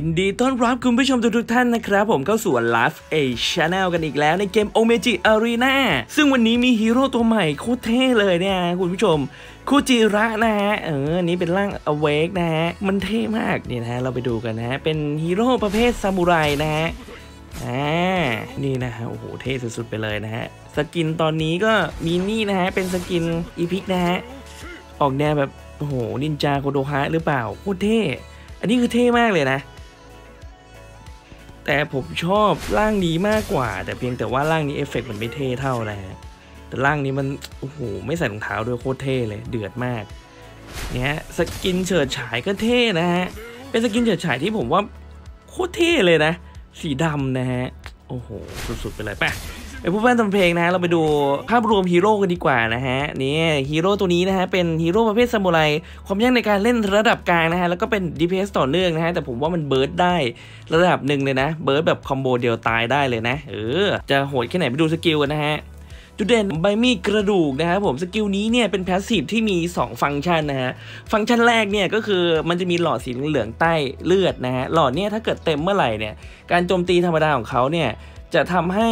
ยินดีต้อนรับคุณผู้ชมทุกท่านนะครับ ผมเข้าสู่ Live A Channel กันอีกแล้วในเกม Onmyoji Arena ซึ่งวันนี้มีฮีโร่ตัวใหม่โคตรเท่เลยเนี่ยคุณผู้ชมคูจิระนะฮะ เอออันนี้เป็นร่าง Awake นะฮะ มันเท่มากนี่นะฮะ เราไปดูกันนะฮะ เป็นฮีโร่ประเภทซามูไรนะฮะอ่านี่นะฮะ โอ้โห เท่สุดๆไปเลยนะฮะ skin ตอนนี้ก็มีนี่นะฮะ เป็น skin epic นะฮะ ออกแนวแบบ โอ้โห นินจาโคโดฮะหรือเปล่า โคตรเท่ อันนี้คือเท่มากเลยนะ แต่ผมชอบร่างนี้มากกว่า แต่เพียงแต่ว่าร่างนี้เอฟเฟกต์มันไม่เท่เท่านะฮะแต่ร่างนี้มันโอ้โหไม่ใส่รองเท้าด้วยโคตรเท่เลยเดือดมากเนี่ย skin เฉิดฉายก็เท่นะฮะเป็น skin เฉิดฉายที่ผมว่าโคตรเท่เลยนะ สีดำนะฮะโอ้โหสุดๆไปเลยไป ไอ้ผู้แฟนทำเพลงนะเราไปดูภาพรวมฮีโร่กันดีกว่านะฮะนี่ฮีโร่ตัวนี้นะฮะเป็นฮีโร่ประเภทซามูไรความยากในการเล่นระดับกลางนะฮะแล้วก็เป็น DPS ต่อเนื่องนะฮะแต่ผมว่ามัน burst ได้ระดับหนึ่งเลยนะ burst แบบ combo เดียวตายได้เลยนะเออจะโหดแค่ไหนไปดู skill กันนะฮะจุดเด่นใบมีดกระดูกนะครับผม skill นี้เนี่ยเป็น passive ที่มี 2 ฟังก์ชันนะฮะฟังก์ชันแรกเนี่ยก็คือมันจะมีหลอดสีเหลืองใต้เลือดนะฮะหลอดเนี่ยถ้าเกิดเต็มเมื่อไหร่เนี่ยการโจมตีธรรมดาของเขาเนี่ยจะทำให้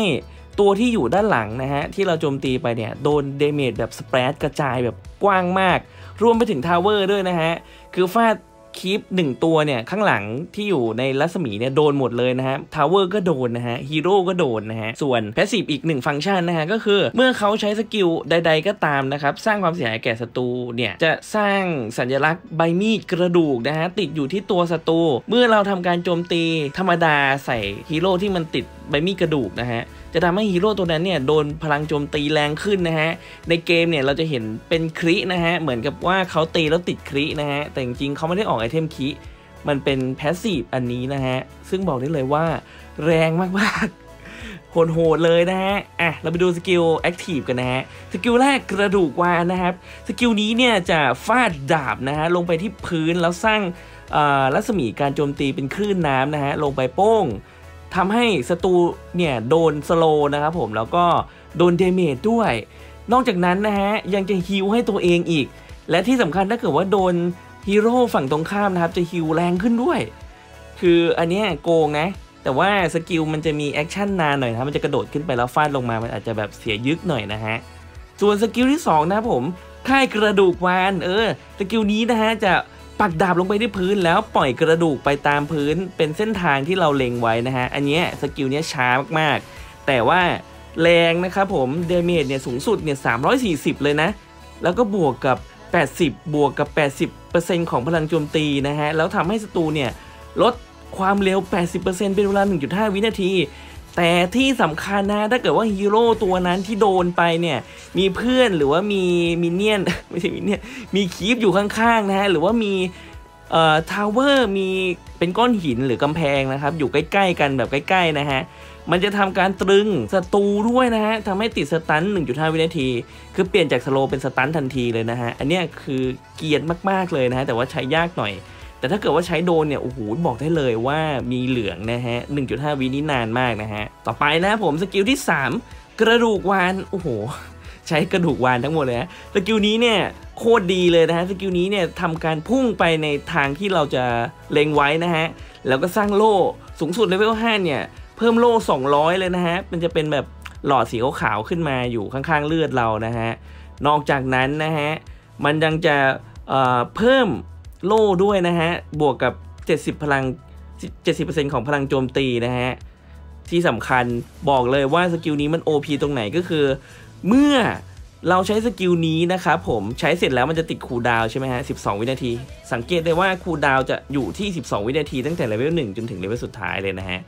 ตัวที่อยู่ด้านหลังนะฮะที่เราโจมตีไปเนี่ยโดน damage แบบ spread กระจายแบบกว้างมาก รวมไปถึง tower ด้วยนะฮะ คือฟาด creep หนึ่งตัวเนี่ยข้างหลังที่อยู่ในรัศมีเนี่ยโดนหมดเลยนะฮะ tower ก็โดนนะฮะฮีโร่ก็โดนนะฮะ ส่วน passive อีกหนึ่งฟังก์ชันนะฮะ ก็คือเมื่อเขาใช้ skill ใด ๆ ก็ตามนะครับ สร้างความเสียหายแก่ศัตรูเนี่ย จะสร้างสัญลักษณ์ใบมีดกระดูกนะฮะ ติดอยู่ที่ตัวศัตรูเมื่อเราทำการโจมตีธรรมดาใส่ฮีโร่ที่มันติดใบมีดกระดูกนะฮะ จะทำให้ฮีโร่ตัวนั้นเนี่ยโดนพลังโจมตีแรงขึ้นนะฮะ ในเกมเนี่ยเราจะเห็นเป็น cri นะฮะ เหมือนกับว่าเขาตีแล้วติด cri นะฮะ แต่จริงๆเขาไม่ได้ออก item cri มันเป็น passive อันนี้นะฮะ ซึ่งบอกได้เลยว่าแรงมากๆโหดๆเลยนะฮะ อะ เราไปดู skill active กันนะฮะ skill แรกกระดูกวานนะครับ skill นี้เนี่ยจะฟาดดาบนะฮะ ลงไปที่พื้นแล้วสร้างรัศมีการโจมตีเป็นคลื่นน้ำนะฮะ ลงไปโป้ง ทำให้ศัตรูเนี่ยโดน slow นะครับผมแล้วก็โดน damage ด้วย นอกจากนั้นนะฮะยังจะฮิวให้ตัวเองอีก และที่สำคัญถ้าเกิดว่าโดนฮีโร่ฝั่งตรงข้ามนะครับจะฮิวแรงขึ้นด้วย คืออันนี้โกงนะ แต่ว่า skill มันจะมี action นานหน่อยนะมันจะกระโดดขึ้นไปแล้วฟาดลงมา มันอาจจะแบบเสียยึกหน่อยนะฮะ ส่วน skill ที่ 2 นะผมค่ายกระดูกวานเออ skill นี้นะฮะจะ ปักดาบลงไปที่พื้นแล้วปล่อยกระดูกไปตามพื้นเป็นเส้นทางที่เราเล็งไว้นะฮะ อันนี้ skill นี้ช้ามากๆ แต่ว่าแรงนะครับผม damage เนี่ยสูงสุดเนี่ย340 เลยนะ แล้วก็บวกกับ 80 บวกกับ 80%ของพลังโจมตีนะฮะ แล้วทำให้ศัตรูเนี่ยลดความเร็ว 80%เป็นเวลา 1.5 วินาที แต่ที่สำคัญนะถ้าเกิดว่าฮีโร่ตัวนั้นที่โดนไปเนี่ยมีเพื่อนหรือว่ามี minion ไม่ใช่ minion มี creep อยู่ข้างๆนะฮะหรือว่ามีเอ่อ tower มีเป็นก้อนหินหรือกำแพงนะครับ อยู่ใกล้ ๆ กันแบบใกล้ ๆ นะฮะ มันจะทำการตรึงศัตรูด้วยนะฮะทำให้ติด stun 1.5 วินาที คือเปลี่ยนจาก slow เป็น stun ทันทีเลยนะฮะ อันนี้คือเกียร์มาก ๆ เลยนะฮะ แต่ว่าใช้ยากหน่อย แต่ถ้าเกิดว่าใช้โดนเนี่ยโอ้โหบอกได้เลยว่ามีเหลืองนะฮะ 1.5 วินี่นานมากนะฮะ ต่อไปนะผมสกิลที่ 3 กระดูกวาฬโอ้โห ใช้กระดูกวาฬทั้งหมดเลยนะสกิลนี้เนี่ยโคตรดีเลยนะฮะสกิลนี้เนี่ยทำการพุ่งไปในทางที่เราจะเล็งไว้นะฮะแล้วก็สร้างโล่สูงสุดเลเวล5เนี่ยเพิ่มโล่ 200 เลยนะฮะมันจะเป็นแบบหลอดสีขาวขึ้นมาอยู่ข้างๆเลือดเรานะฮะนอกจากนั้นนะฮะมันยังจะเพิ่ม โล่ด้วยนะฮะ บวกกับ 70 พลัง 70%ของพลังโจมตีนะฮะ ที่สำคัญบอกเลยว่าสกิลนี้มัน OP ตรงไหนก็คือ เมื่อเราใช้สกิลนี้นะครับผมใช้เสร็จแล้วมันจะติด cooldown ใช่ไหมฮะ 12 วินาที สังเกตได้ว่า cooldown จะอยู่ที่ 12 วินาที ตั้งแต่เลเวล1จนถึงเลเวลสุดท้ายเลยนะฮะ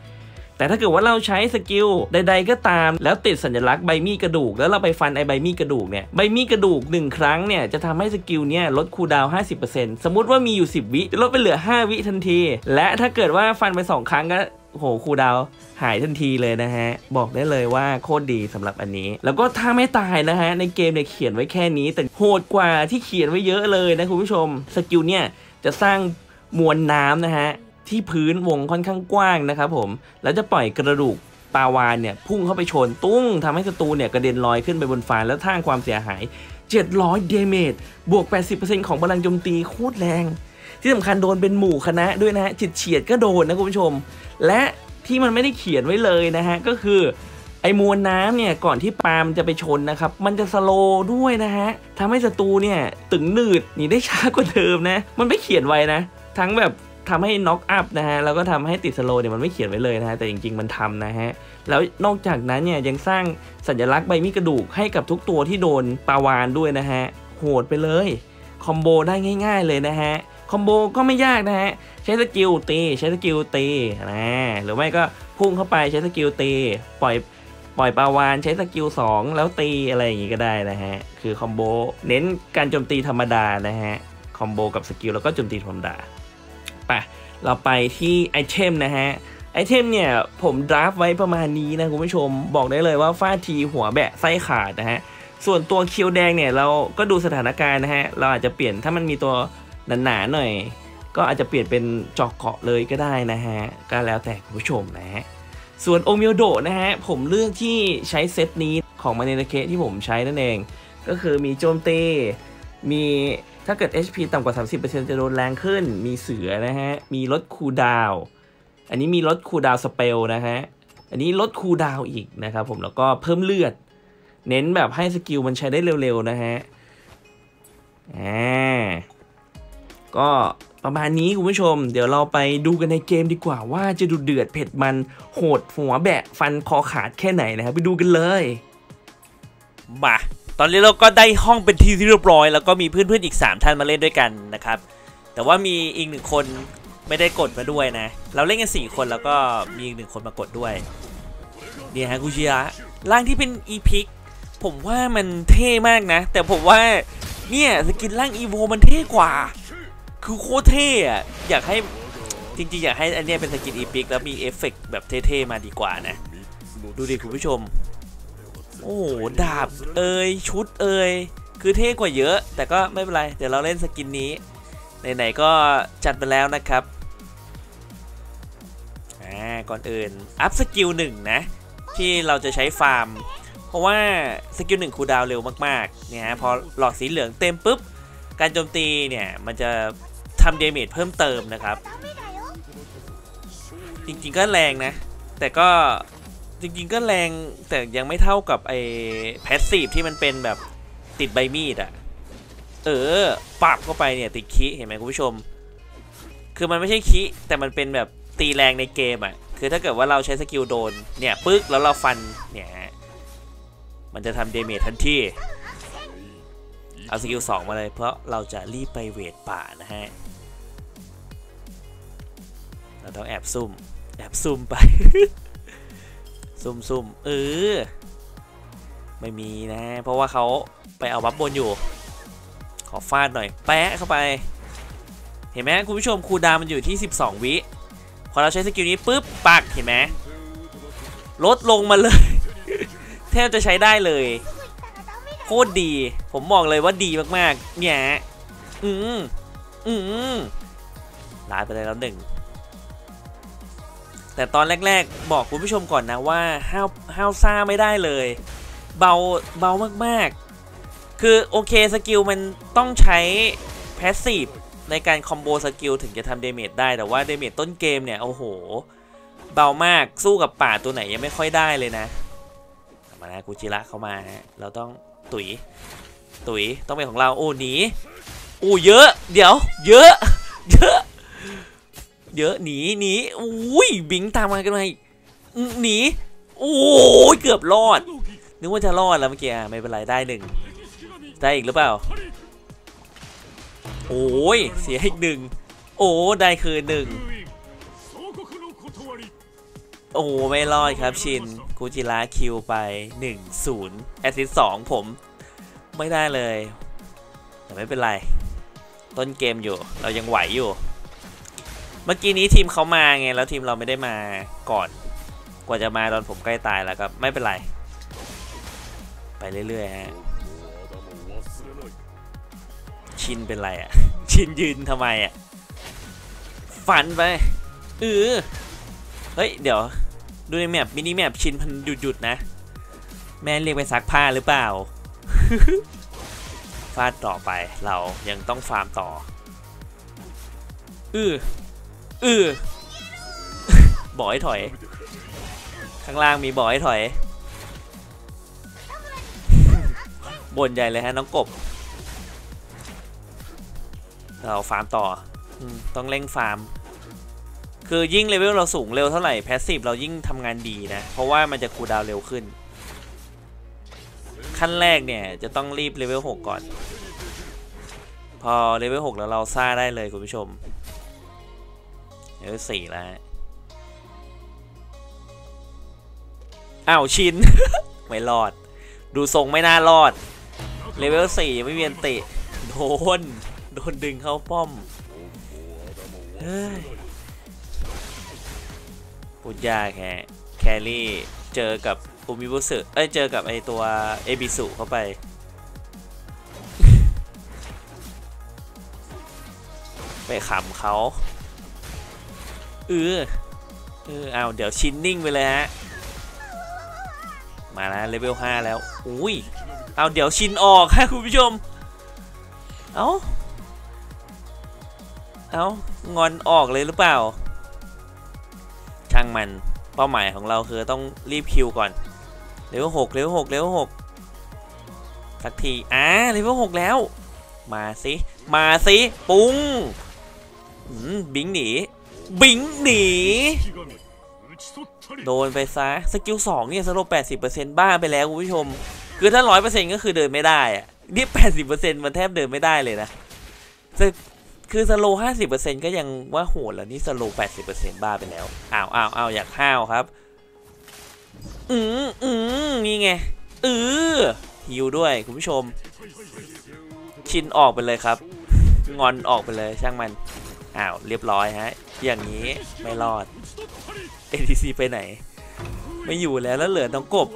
แต่ถ้าเกิดว่าเราใช้สกิลใด ๆ ก็ตาม แล้วติดสัญลักษณ์ใบมีดกระดูก แล้วเราไปฟันไอใบมีดกระดูกเนี่ยใบมีดกระดูก 1 ครั้งเนี่ยจะทำให้สกิลเนี่ยลด cooldown 50%สมมุติว่ามีอยู่ 10 วิจะลดไปเหลือ 5 วิทันที และถ้าเกิดว่าฟันไป 2 ครั้งก็โห cooldown หายทันทีเลยนะฮะ บอกได้เลยว่าโคตรดีสำหรับอันนี้ แล้วก็ท่าไม้ตายนะฮะ ในเกมเนี่ยเขียนไว้แค่นี้ แต่โหดกว่าที่เขียนไว้เยอะเลยนะคุณผู้ชม สกิลเนี่ยจะสร้างมวลน้ำนะฮะ ที่พื้นวงค่อนข้างกว้างนะครับผม แล้วจะปล่อยกระดูกปลาวาฬเนี่ยพุ่งเข้าไปชนตุ้งทำให้ศัตรูเนี่ยกระเด็นลอยขึ้นไปบนฟ้าแล้วสร้างความเสียหาย 700 เดเมจบวก 80%ของพลังโจมตีโคตรแรง ที่สำคัญโดนเป็นหมู่คณะด้วยนะฮะจิตเฉียดก็โดนนะคุณผู้ชม และที่มันไม่ได้เขียนไว้เลยนะฮะก็คือไอ้มวลน้ำเนี่ยก่อนที่ปาล์มจะไปชนนะครับ มันจะสโลด้วยนะฮะทำให้ศัตรูเนี่ยตึงหนืดหนีได้ช้ากว่าเดิมนะ มันไม่เขียนไว้นะ ทั้งแบบ ทำให้น็อกอัพนะฮะแล้วก็ทำให้ติดสโลเนี่ยมันไม่เขียนไว้เลยนะฮะแต่จริงๆมันทำนะฮะแล้วนอกจากนั้นเนี่ยยังสร้างสัญลักษณ์ใบมีดกระดูกให้กับทุกตัวที่โดนปลาวาฬด้วยนะฮะโหดไปเลยคอมโบได้ง่ายๆเลยนะฮะคอมโบก็ไม่ยากนะฮะใช้สกิลตีใช้สกิลตีนะหรือไม่ก็พุ่งเข้าไปใช้สกิลตีปล่อยปล่อยปลาวาฬใช้สกิล2แล้วตีอะไรอย่างงี้ก็ได้นะฮะคือคอมโบเน้นการโจมตีธรรมดานะฮะคอมโบกับสกิลแล้วก็โจมตีธรรมดา ไปเราไปที่ไอเทมนะฮะไอเทมเนี่ยผม draft ไว้ประมาณนี้นะคุณผู้ชมบอกได้เลยว่าฟาดทีหัวแบะไส้ขาดนะฮะส่วนตัวคิวแดงเนี่ยเราก็ดูสถานการณ์นะฮะเราอาจจะเปลี่ยนถ้ามันมีตัวหนาๆหน่อย ก็อาจจะเปลี่ยนเป็นเจาะเกราะเลยก็ได้นะฮะก็แล้วแต่คุณผู้ชมนะฮะส่วน Onmyodo นะฮะผมเลือกที่ใช้เซตนี้ของมาเนเเคที่ผมใช้นั่นเอง ก็คือมีโจมตี มีถ้าเกิด HP ต่ำกว่า 30%จะโดนแรงขึ้น มีเสือนะฮะ มีลด cooldown อันนี้มีลด cooldown spell นะฮะ อันนี้ลด cooldown อีกนะครับผม แล้วก็เพิ่มเลือด เน้นแบบให้สกิลมันใช้ได้เร็วๆนะฮะ อ่า ก็ประมาณนี้คุณผู้ชม เดี๋ยวเราไปดูกันในเกมดีกว่าว่าจะดุเดือดเผ็ดมันโหดหัวแบะฟันคอขาดแค่ไหนนะครับ ไปดูกันเลย มา ตอนนี้เราก็ได้ห้องเป็นที่เรียบร้อย แล้วก็มีเพื่อนๆอีก 3 ท่านมาเล่นด้วยกันนะครับ แต่ว่ามีอีกหนึ่งคนไม่ได้กดมาด้วยนะ เราเล่นกัน4คนแล้วก็มีอีกหนึ่งคนมากดด้วยเนี่ยฮะ Kujira ร่างที่เป็น epic ผมว่ามันเท่มากนะ แต่ผมว่าเนี่ยสกินร่างอีโวมันเท่กว่า คือโคตรเท่อะอยากให้จริงๆ อยากให้อันเนี้ยเป็นสกิน epic แล้วมีเอฟเฟกต์แบบเท่ๆมาดีกว่านะ ดูดิคุณผู้ชม โอ้โห ดาบเอยชุดเอยคือเท่กว่าเยอะ แต่ก็ไม่เป็นไร เดี๋ยวเราเล่นสกินนี้ ไหนๆก็จัดไปแล้วนะครับอ่าก่อนอื่น อัพสกิลหนึ่งนะ ที่เราจะใช้ฟาร์ม เพราะว่าสกิลหนึ่ง cooldown เร็วมากๆเนี่ยฮะพอหลอดสีเหลืองเต็มปุ๊บ การโจมตีเนี่ย มันจะทำ damage เพิ่มเติมนะครับ จริงๆก็แรงนะ แต่ก็ จริงๆก็แรงแต่ยังไม่เท่ากับไอ้ passive ที่มันเป็นแบบติดใบมีดอะเออปับเข้าไปเนี่ยติดคิเห็นไหมคุณผู้ชม คือมันไม่ใช่คิแต่มันเป็นแบบตีแรงในเกมอะคือถ้าเกิดว่าเราใช้สกิลโดนเนี่ยปึ๊กแล้วเราฟันเนี่ยมันจะทำ damage ทันทีเอาสกิล2มาเลยเพราะเราจะรีบไปเวดป่านะฮะเราต้องแอบซุ่มแอบซุ่มไป ซุ่มซุ่มเออ ไม่มีนะ เพราะว่าเขาไปเอาบัฟบนอยู่ ขอฟาดหน่อย แปะเข้าไป เห็นไหมคุณผู้ชม cooldown มันอยู่ที่ 12 วิ พอเราใช้สกิลนี้ปุ๊บ ปัก เห็นไหมลดลงมาเลย แทบจะใช้ได้เลย โคตรดี ผมบอกเลยว่าดีมากๆ เนี่ย อืมอืมลาไปเลยแล้วหนึ่ง แต่ตอนแรก ๆ บอกคุณผู้ชมก่อนนะว่าห้าวห้าวซ่าไม่ได้เลย เบาเบามากๆ คือโอเคสกิลมันต้องใช้ passive ในการคอมโบสกิลถึงจะทำ damage ได้แต่ว่า damage ต้นเกมเนี่ยโอ้โห เบามากสู้กับป่าตัวไหนยังไม่ค่อยได้เลยนะมานะกูจิระเข้ามาฮะเราต้องตุ๋ยตุ๋ยต้องเป็นของเราโอ้หนีโอ้เยอะ เดี๋ยว เยอะ เยอะ เยอะหนีหนีอุ้ยบิงตามมากันไหมหนีโอ้ยเกือบรอดนึกว่าจะรอดแล้วเมื่อกี้ไม่เป็นไรได้หนึ่งได้อีกหรือเปล่า โอ้ยเสียอีกหนึ่งโอ้ได้คืนหนึ่งโอ้ไม่รอดครับชินกูจิระคิวไป 1-0 แอสซิสต์2ผม ไม่ได้เลย แต่ไม่เป็นไร ต้นเกมอยู่ เรายังไหวอยู่ เมื่อกี้นี้ทีมเขามาไงแล้วทีมเราไม่ได้มาก่อน กว่าจะมาตอนผมใกล้ตายแล้วก็ไม่เป็นไร ไปเรื่อยๆฮะชินเป็นไรอะ ชินยืนทำไมอะฟันไปเออเฮ้ย เดี๋ยว ดูในแมปมินิแมปชินพันหยุดหยุดๆนะ แม่เรียกไปซักผ้าหรือเปล่า ฟาดต่อไปเรายังต้องฟาร์มต่ออือ เออบอกให้ถอย ข้างล่างมีบอกให้ถอยบ่นใหญ่เลยฮะน้องกบ เราฟาร์มต่ออต้องเร่งฟาร์ม คือยิ่งเลเวลเราสูงเร็วเท่าไหร่ passive เรายิ่งทำงานดีนะ เพราะว่ามันจะ cooldown เร็วขึ้น ขั้นแรกเนี่ยจะต้องรีบเลเวล6ก่อน พอเลเวล6แล้วเราซ่าได้เลยคุณผู้ชม เลเวล4แล้วอ้าวชิน ไม่รอด ดูทรงไม่น่ารอด level 4ยังไม่มี ulti โดน โดนดึงเข้าป้อมพูดยากแฮะ carry เจอกับอุมิโบสึเอ้ย เจอกับไอตัวเอบิสุเข้าไป ไปขำเขา เออเออเอาเดี๋ยวชินนิ่งไปเลยฮะ มาแล้วเลเวล5แล้ว อุ้ย เอาเดี๋ยวชินออกฮะคุณผู้ชม เอาเอางอนออกเลยหรือเปล่า ช่างมันเป้าหมายของเราคือต้องรีบคิวก่อนเลเวล6เลเวล6เลเวล6สักทีอ่าเลเวล6แล้ว มาสิ มาสิ ปุ้งบิงหนี บิงหนี โดนไปซะ skill สองเนี่ย slow แปดสิบเปอร์เซ็นต์บ้าไปแล้วคุณผู้ชม คือถ้าร้อยเปอร์เซ็นต์ก็คือเดินไม่ได้อะนี่แปดสิบเปอร์เซ็นต์มันแทบเดินไม่ได้เลยนะคือ slow ห้าสิบเปอร์เซ็นต์ก็ยังว่าโหดแล้วนี่ slow แปดสิบเปอร์เซ็นต์บ้าไปแล้ว อ้าวอ้าวอ้าวอยากห้าวครับ อืมอืมนี่ไงเออฮิวด้วยคุณผู้ชม ชินออกไปเลยครับ งอนออกไปเลยช่างมัน อ้าว เรียบร้อยฮะ อย่างนี้ไม่รอด ADC ไปไหน ไม่อยู่แล้วแล้วเหลือน้องกบ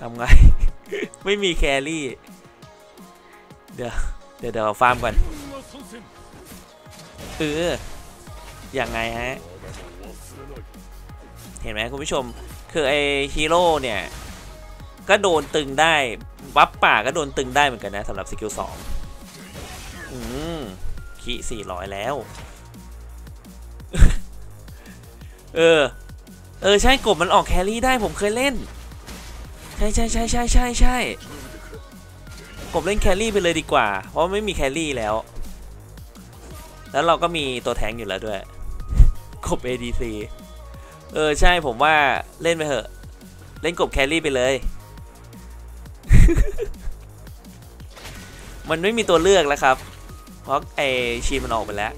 ทำไง ไม่มี carry เดี๋ยว เดี๋ยวเดี๋ยวฟาร์มก่อนเอออยังไงฮะ เห็นไหมคุณผู้ชม คือไอฮีโร่เนี่ย ก็โดนตรึงได้ วับป่าก็โดนตรึงได้เหมือนกันนะสำหรับ skill สองอืม ขีสี่ร้อยแล้ว เออ เออ ใช่กบมันออก carry ได้ผมเคยเล่น ใช่ใช่ใช่ใช่ใช่ใช่กบเล่น carry ไปเลยดีกว่า เพราะไม่มี carry แล้ว แล้วเราก็มีตัวแทงอยู่แล้วด้วย กบ ADC เออ ใช่ผมว่าเล่นไปเถอะ เล่นกบ carry ไปเลย มันไม่มีตัวเลือกแล้วครับ เพราะไอชีมันออกไปแล้ว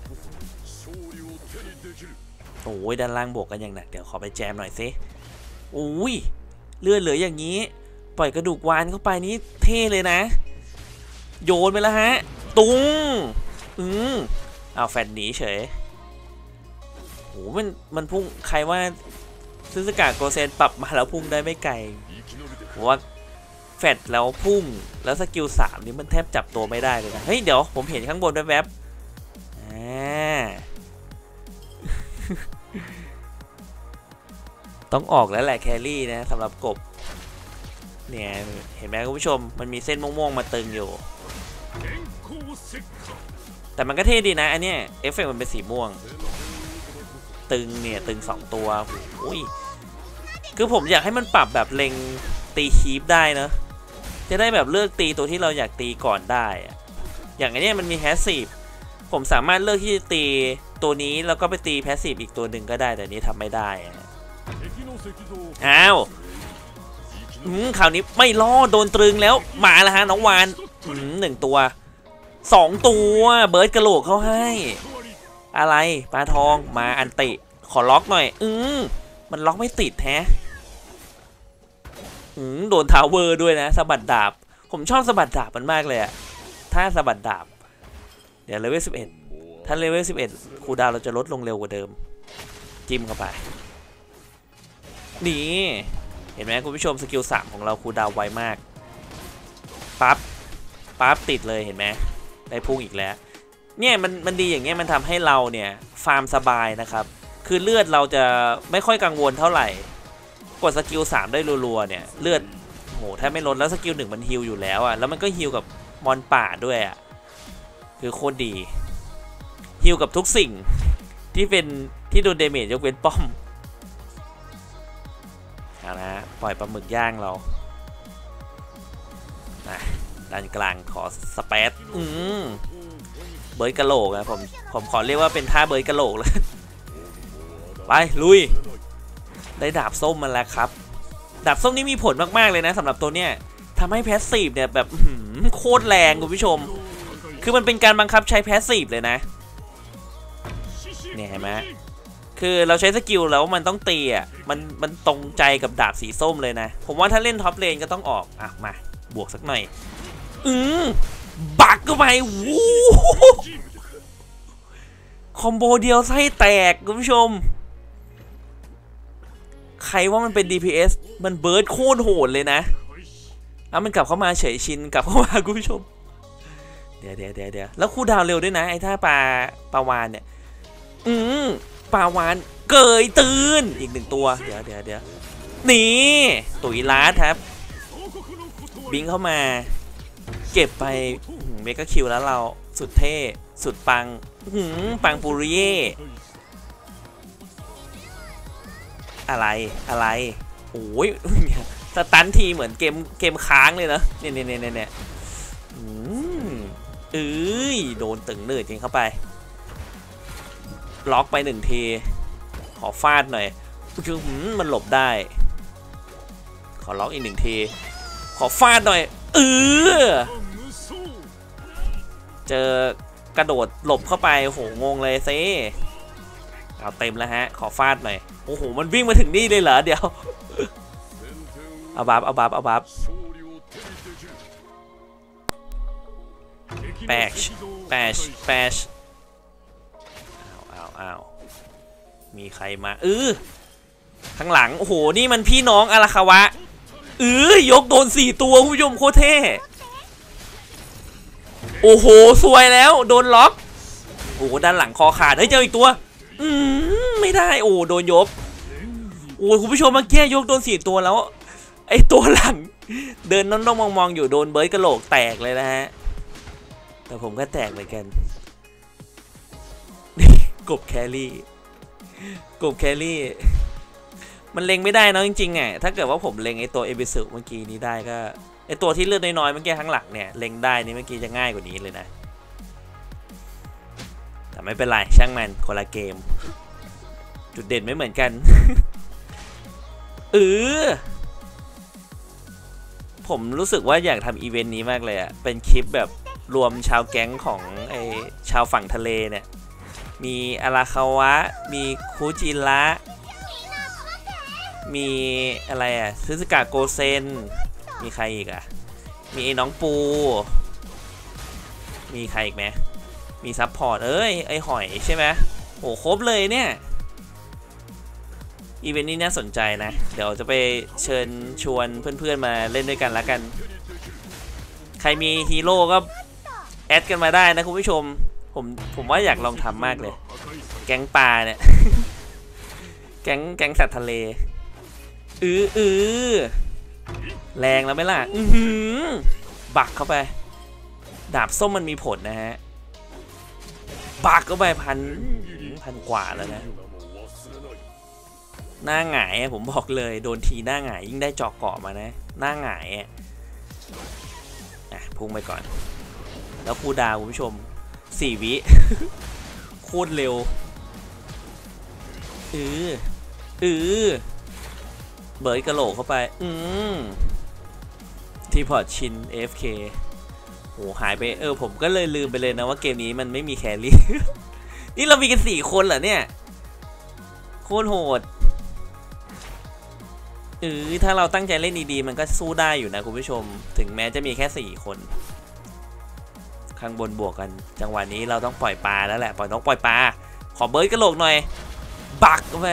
โอ้ยด้านล่างบวกกันอย่างหนักเดี๋ยวขอไปแจมหน่อยสิโอ้ยเลือดเหลืออย่างนี้ ปล่อยกระดูกวานเข้าไปนี่เท่เลยนะ โยนไปแล้วฮะ ตุ้งอืมเอาแฟนหนีเฉยโอ้มันมันพุ่งใครว่าซึสกาโกเซนปรับมาแล้วพุ่งได้ไม่ไกลว่า ฟาดแล้วพุ่งแล้ว skill สามนี่มันแทบจับตัวไม่ได้เลยนะเฮ้ยเดี๋ยวผมเห็นข้างบนแวบๆอ่าต้องออกแล้วแหละ carry นะสำหรับกบเนี่ยเห็นไหมคุณผู้ชมมันมีเส้นม่วงๆมาตรึงอยู่ แต่มันก็เท่ดีนะอันเนี้ยเอฟเฟกต์มันเป็นสีม่วง ตรึงเนี่ย ตรึงสองตัวโอ้ยคือผมอยากให้มันปรับแบบเล็งตี creep ได้เนอะ จะได้แบบเลือกตีตัวที่เราอยากตีก่อนได้ อย่างเนี้ยมันมี passive ผมสามารถเลือกที่จะตีตัวนี้แล้วก็ไปตี passive อีกตัวหนึ่งก็ได้แต่นี้ทำไม่ได้อะอ้าวคราวนี้ไม่รอดโดนตรึงแล้วมาแล้วฮะน้องวาฬหนึ่งตัวสองตัว burst กะโหลกเขาให้ อะไรปลาทองมา ulti ขอล็อกหน่อย อืมมันล็อกไม่ติดแฮะ โดน tower ด้วยนะสะบัดดาบ ผมชอบสะบัดดาบมันมากเลยอะถ้าสะบัดดาบ เดี๋ยวเลเวลสิบเอ็ดถ้าเลเวลสิบเอ็ดคูดาวเราจะลดลงเร็วกว่าเดิม จิ้มเข้าไป นี่ เห็นไหมคุณผู้ชม skill สามของเรา cooldown ไวมาก ปั๊บ ปั๊บติดเลยเห็นไหมได้พุ่งอีกแล้ว เนี่ยมันมันดีอย่างเงี้ยมันทำให้เราเนี่ยฟาร์มสบายนะครับ คือเลือดเราจะไม่ค่อยกังวลเท่าไหร่ กด skill สามได้รัวๆเนี่ยเลือดโหแทบไม่ลดแล้ว skill หนึ่งมัน heal อยู่แล้วอะแล้วมันก็ heal กับมอนป่าด้วยอะคือโคตรดี heal กับทุกสิ่งที่เป็นที่โดน damage ยกเว้นป้อมเอาละฮะปล่อยปลาหมึกย่างเราด้านกลางขอ space อืม burst กะโหลกอะผมผมขอเรียกว่าเป็นท่า burst กะโหลกเลย ไป ลุย ได้ดาบส้มมาแล้วครับ ดาบส้มนี่มีผลมากๆเลยนะสำหรับตัวเนี้ยทำให้ passive เนี่ยแบบโคตรแรงคุณผู้ชม คือมันเป็นการบังคับใช้ passive เลยนะ เนี่ยเห็นไหมคือเราใช้ skill แล้วมันต้องตีอะ มันมันตรงใจกับดาบสีส้มเลยนะ ผมว่าถ้าเล่น top lane ก็ต้องออก อะ มา บวกสักหน่อย อืมบักเข้าไปวู้ combo เดียวไส้แตกคุณผู้ชม ใครว่ามันเป็น DPS มัน burst โคตรโหดเลยนะแล้วมันกลับเข้ามาเฉยชินกลับเข้ามาคุณผู้ชม เดี๋ยวเดี๋ยวเดี๋ยวเดี๋ยวแล้ว cooldown เร็วด้วยนะไอ้ท่าปลาปลาวาฬเนี่ย อืมปลาวาฬเกยตื้นอีกหนึ่งตัว เดี๋ยวเดี๋ยวเดี๋ยวนี่ตุ๋ยลาดครับ บิงเข้ามา เก็บไปเมกะคิวแล้วเราสุดเท่ สุดปังอือหือปังปูริเย่ อะไรอะไรโอ้ยสตันทีเหมือนเกมเกมค้างเลยนะเนี่ยเนี่ยเนี่ยเนี่ยอืมเอ้ยโดนตึงเนืดจริงเข้าไป ล็อกไปหนึ่งที ขอฟาดหน่อยคือมันหลบได้ ขอล็อกอีกหนึ่งที ขอฟาดหน่อย เออเจอกระโดดหลบเข้าไปโอ้โหงงเลยซิ เอาเต็มแล้วฮะ ขอฟาดหน่อย โอ้โห มันวิ่งมาถึงนี่เลยเหรอ เดี๋ยว เอา buff เอา buff เอา buffแปชแปชแปชเอาเอาเอามีใครมาเออข้างหลัง โอ้โห นี่มันพี่น้องอาราคาวะเออยกโดนสี่ตัวคุณผู้ชมโคเท่ โอ้โห สวยแล้ว โดนล็อก โอ้โห ด้านหลังคอขาด เฮ้ย เจออีกตัว อืมไม่ได้โอ้โดนยกโอ้คุณผู้ชมเมื่อกี้ยกโดนสี่ตัวแล้ว ไอตัวหลัง เดินด้อมๆมองๆอยู่โดน burst กะโหลกแตกเลยนะฮะ แต่ผมก็แตกเหมือนกัน กบ carry กบ carry มันเล็งไม่ได้อะจริงๆอะถ้าเกิดว่าผมเล็งไอตัวเอบิสุเมื่อกี้นี้ได้ก็ไอตัวที่เลือดน้อยๆเมื่อกี้ข้างหลังเนี่ยเล็งได้นี่เมื่อกี้จะง่ายกว่านี้เลยนะ แต่ไม่เป็นไรช่างมันคนละเกม จุดเด่นไม่เหมือนกันเออผมรู้สึกว่าอยากทำอีเวนต์นี้มากเลยอะเป็นคลิปแบบรวมชาวแก๊งของไอชาวฝั่งทะเลเนี่ย มีอาราคาวะ มีคูจิระมีอะไรอะซึสกะโกเซน มีใครอีกอะมีไอ้น้องปู มีใครอีกไหม มี support เอ้ย ไอหอยใช่ไหมโอ้ครบเลยเนี่ย อีเวนต์นี้น่าสนใจนะ เดี๋ยวจะไปเชิญชวนเพื่อนๆมาเล่นด้วยกันละกัน ใครมีฮีโร่ก็ แอดกันมาได้นะคุณผู้ชม ผมผมว่าอยากลองทำมากเลย แก๊งปลาเนี่ย แก๊งแก๊งสัตว์ทะเล อืออือแรงแล้วไหมล่ะ อือหือบักเข้าไป ดาบส้มมันมีผลนะฮะ บักเข้าไปพันพันกว่าแล้วนะหน้าหงายผมบอกเลยโดนทีหน้าหงายยิ่งได้จอกเกาะมานะ หน้าหงายอะพุ่งไปก่อน แล้วคูดาวคุณผู้ชมสี่วิโคตรเร็วเออเออเบิร์ดกระโหลกเข้าไป อืมทีพอร์ตชิน AFK โหหายไปเออผมก็เลยลืมไปเลยนะว่าเกมนี้มันไม่มี carry นี่เรามีกันสี่คนเหรอเนี่ย โคตรโหดเออถ้าเราตั้งใจเล่นดีๆมันก็สู้ได้อยู่นะคุณผู้ชม ถึงแม้จะมีแค่สี่คน ข้างบนบวกกัน จังหวะนี้เราต้องปล่อยปลาแล้วแหละปล่อยนกปล่อยปลาขอ burst กะโหลกหน่อย บักไป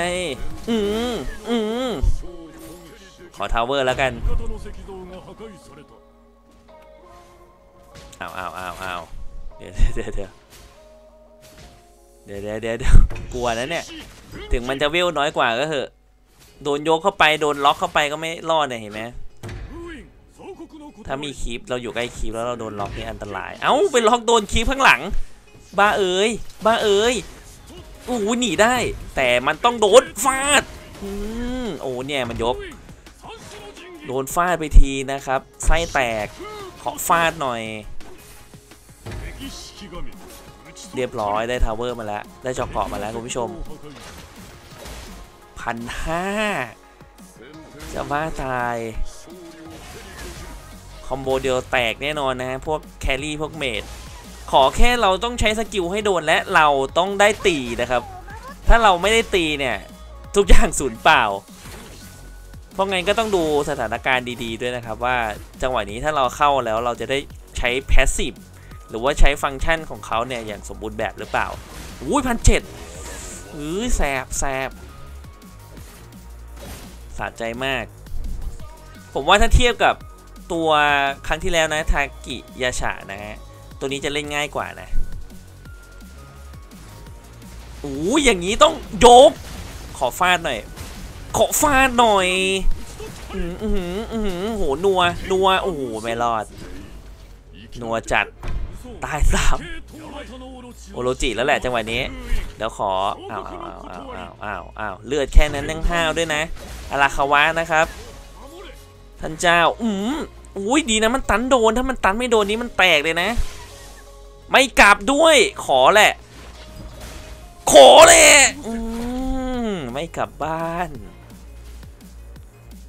อืมอืมขอ tower แล้วกัน อาเอาเอาเอาเดี๋ยวเดี๋ยวเดี๋ยวเดี๋ยวเดี๋ยวเดี๋ยวเดี๋ยวกลัวนะเนี่ย ถึงมันจะเวลน้อยกว่าก็เถอะ โดนโยกเข้าไปโดนล็อกเข้าไปก็ไม่รอดเนี่ยเห็นไหมถ้ามี creep เราอยู่ใกล้ creep แล้วเราโดนล็อกนี่อันตราย เอ้าไปล็อกโดน creep ข้างหลัง บ้าเอ๋ยบ้าเอ๋ยโอ้โหหนีได้ แต่มันต้องโดนฟาดอืมโอ้เนี่ยมันยก โดนฟาดไปทีนะครับ ไส้แตกขอฟาดหน่อย เรียบร้อยได้ทาวเวอร์มาแล้ว ได้จอกเกาะมาแล้วคุณผู้ชมพันห้าจะว่าตาย combo เดียวแตกแน่นอนนะฮะ พวก carry พวก mage ขอแค่เราต้องใช้ skill ให้โดนและเราต้องได้ตีนะครับ ถ้าเราไม่ได้ตีเนี่ย ทุกอย่างสูญเปล่า เพราะงั้นก็ต้องดูสถานการณ์ดีๆด้วยนะครับ ว่าจังหวะนี้ถ้าเราเข้าแล้วเราจะได้ใช้ passive หรือว่าใช้ฟังก์ชันของเขาเนี่ย อย่างสมบูรณ์แบบหรือเปล่าอุ้ยพันเจ็ดอือแสบแสบสะใจมาก ผมว่าถ้าเทียบกับตัวครั้งที่แล้วนะทากิยาชะนะฮะ ตัวนี้จะเล่นง่ายกว่านะโอ้ยอย่างนี้ต้องยก ขอฟาดหน่อย ขอฟาดหน่อย อือหืออือหือโหนัว นัว โอ้โหไม่รอด นัวจัด ตายสามโอโรจิแล้วแหละจังหวะนี้เดี๋ยวขออ้าวอ้าวอ้าวอ้าวอ้าวอ้าวเลือดแค่นั้นยังห้าวด้วยนะอาราคาวะนะครับ ท่านเจ้าอืมอุ้ยดีนะมันตันโดนถ้ามันตันไม่โดนนี้มันแตกเลยนะ ไม่กลับด้วย ขอแหละ ขอเลยอืมไม่กลับบ้าน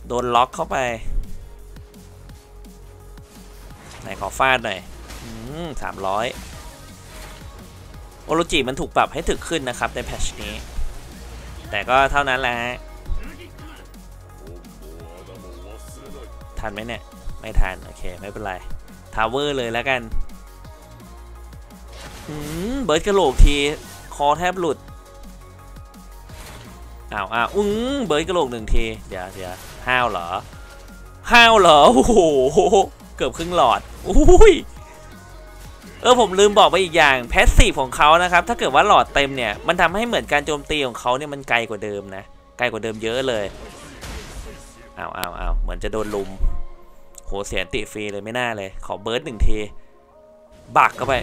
โดนล็อกเข้าไปไหนขอฟาดหน่อย สามร้อยโอโรจิมันถูกปรับให้ถึกขึ้นนะครับใน patch นี้ แต่ก็เท่านั้นแหละทันไหมเนี่ย ไม่ทัน โอเค ไม่เป็นไร tower เลยแล้วกันอืม burst กะโหลกที คอแทบหลุดอ้าวอ้าวอืม burst กะโหลกหนึ่งที เดี๋ยวเดี๋ยวห้าวเหรอ ห้าวเหรอ โอ้โห เกือบครึ่งหลอด อุ้ย เออผมลืมบอกไปอีกอย่าง passive ของเขานะครับ ถ้าเกิดว่าหลอดเต็มเนี่ย มันทำให้เหมือนการโจมตีของเขาเนี่ยมันไกลกว่าเดิมนะ ไกลกว่าเดิมเยอะเลยอ้าวอ้าวอ้าวเหมือนจะโดนรุม โหเสียติฟรีเลยไม่น่าเลย ขอ burst หนึ่งที บักเข้าไป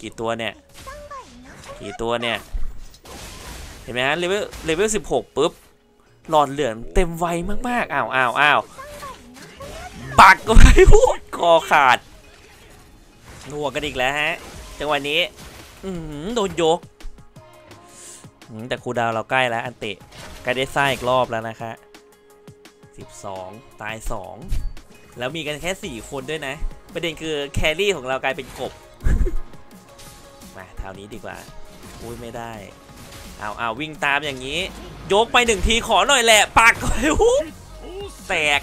กี่ตัวเนี่ย กี่ตัวเนี่ย เห็นไหมฮะเลเวลเลเวลสิบหกปุ๊บหลอดเหลืองเต็มไวมากๆอ้าวอ้าวอ้าวบักเข้าไปพูดคอขาด นัวกันอีกแล้วฮะจังหวะนี้อืมโดนยกแต่ cooldown เราใกล้แล้ว ulti ใกล้ได้ซ่าอีกรอบแล้วนะคะ12 ตาย 2 แล้วมีกันแค่ 4 คนด้วยนะ ประเด็นคือ carry ของเรากลายเป็นกบ มาเท่านี้ดีกว่า อุ้ยไม่ได้ เอาเอาวิ่งตามอย่างนี้ ยกไปหนึ่งทีขอหน่อยแหละปักไปหุบแตก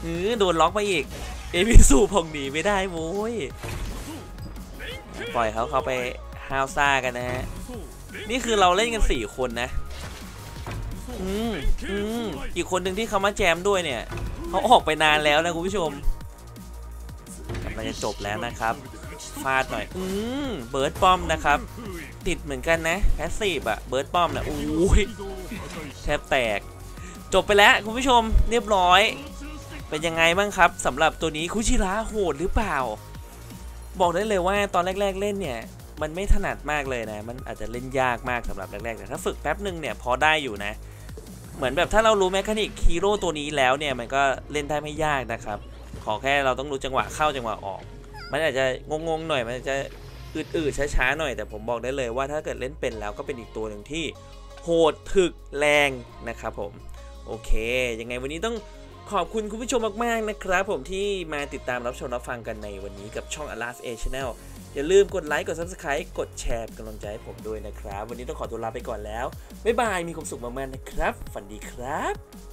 เออโดนล็อกไปอีก เอมิสูพงหนีไม่ได้โว้ย ปล่อยเขาเขาไปฮาวซ่ากันนะฮะ นี่คือเราเล่นกัน4คนนะ อืมอืมอีกคนหนึ่งที่เขามาแจมด้วยเนี่ย เขาออกไปนานแล้วนะคุณผู้ชมกำลังจะจบแล้วนะครับฟาดหน่อย อืม burst ป้อมนะครับ ติดเหมือนกันนะ passive อะ burst ป้อมนะอุ้ยแทบแตก จบไปแล้วคุณผู้ชมเรียบร้อย เป็นยังไงบ้างครับสำหรับตัวนี้คูจิระโหดหรือเปล่า บอกได้เลยว่าตอนแรก ๆเล่นเนี่ยมันไม่ถนัดมากเลยนะ มันอาจจะเล่นยากมากสำหรับแรกๆ แต่ถ้าฝึกแป๊บหนึ่งเนี่ยพอได้อยู่นะ เหมือนแบบถ้าเรารู้ mechanic ฮีโร่ตัวนี้แล้วเนี่ยมันก็เล่นได้ไม่ยากนะครับ ขอแค่เราต้องรู้จังหวะเข้าจังหวะออก มันอาจจะงงๆหน่อย มันจะอืดๆช้าๆหน่อยแต่ผมบอกได้เลยว่าถ้าเกิดเล่นเป็นแล้วก็เป็นอีกตัวหนึ่งที่โหดถึกแรงนะครับผม โอเค ยังไงวันนี้ต้อง ขอบคุณคุณผู้ชมมาก ๆ นะครับผมที่มาติดตามรับชมรับฟังกันในวันนี้กับช่อง Alas A Channel อย่าลืมกดไลค์ กด Subscribe กดแชร์กำลังใจให้ผมด้วยนะครับ วันนี้ต้องขอตัวลาไปก่อนแล้ว บ๊ายบาย มีความสุขมาก ๆ นะครับ ฝันดีครับ